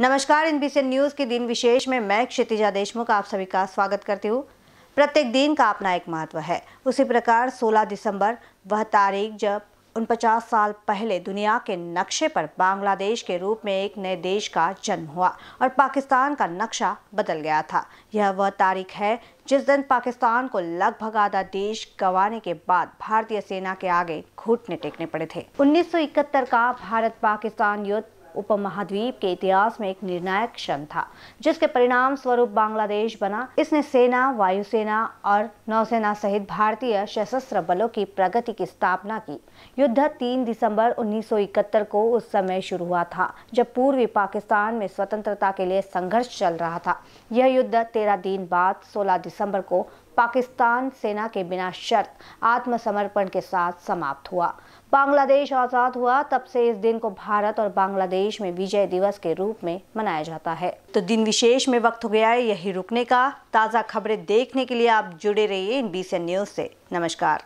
नमस्कार इन BC news के दिन विशेष में मैं क्षितिजा देशमुख आप सभी का स्वागत करती हूँ। प्रत्येक दिन का अपना एक महत्व है। उसी प्रकार 16 दिसंबर, वह तारीख जब उनपचास साल पहले दुनिया के नक्शे पर बांग्लादेश के रूप में एक नए देश का जन्म हुआ और पाकिस्तान का नक्शा बदल गया था। यह वह तारीख है जिस दिन पाकिस्तान को लगभग आधा देश गंवाने के बाद भारतीय सेना के आगे घुटने टेकने पड़े थे। 1971 का भारत पाकिस्तान युद्ध उपमहाद्वीप के इतिहास में एक निर्णायक क्षण था, जिसके परिणाम स्वरूप बांग्लादेश बना। इसने सेना, वायुसेना और नौसेना सहित भारतीय सशस्त्र बलों की प्रगति की स्थापना की। युद्ध 3 दिसंबर 1971 को उस समय शुरू हुआ था, जब पूर्वी पाकिस्तान में स्वतंत्रता के लिए संघर्ष चल रहा था। यह युद्ध तेरह दिन बाद 16 दिसंबर को पाकिस्तान सेना के बिना शर्त आत्मसमर्पण के साथ समाप्त हुआ। बांग्लादेश आज़ाद हुआ, तब से इस दिन को भारत और बांग्लादेश में विजय दिवस के रूप में मनाया जाता है। तो दिन विशेष में वक्त हो गया है, यही रुकने का। ताज़ा खबरें देखने के लिए आप जुड़े रहिए इन बीसी न्यूज़ से। नमस्कार।